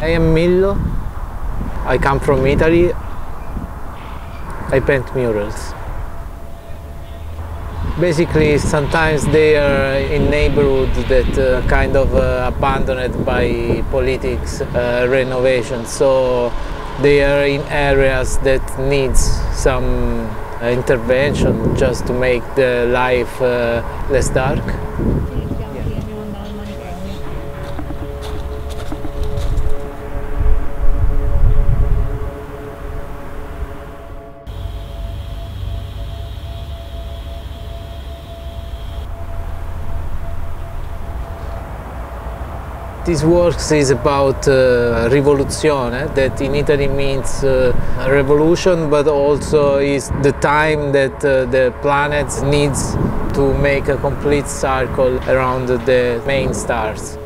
I am Millo. I come from Italy. I paint murals. Basically, sometimes they are in neighborhoods that uh, kind of uh, abandoned by politics, uh, renovation. So they are in areas that needs some uh, intervention just to make the life uh, less dark. This works is about uh, rivoluzione, that in Italy means uh, revolution, but also is the time that uh, the planet needs to make a complete circle around the main stars.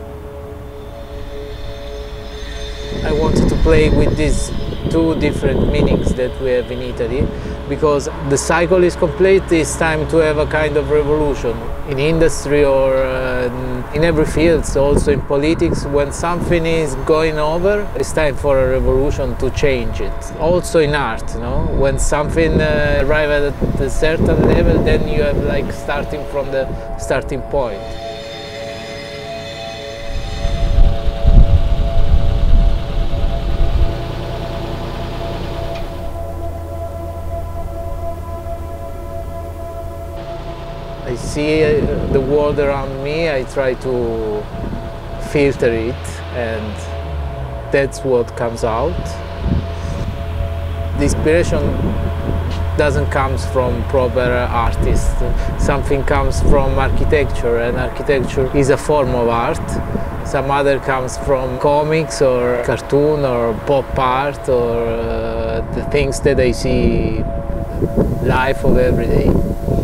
I wanted to play with these two different meanings that we have in Italy because the cycle is complete, it's time to have a kind of revolution in industry or uh, in every field, so also in politics. When something is going over, it's time for a revolution to change it. Also in art, you know, when something uh, arrives at a certain level, then you have like starting from the starting point. I see uh, the world around me, I try to filter it and that's what comes out. The inspiration doesn't come from proper artists. Something comes from architecture and architecture is a form of art. Some other comes from comics or cartoon or pop art or uh, the things that I see life of every day.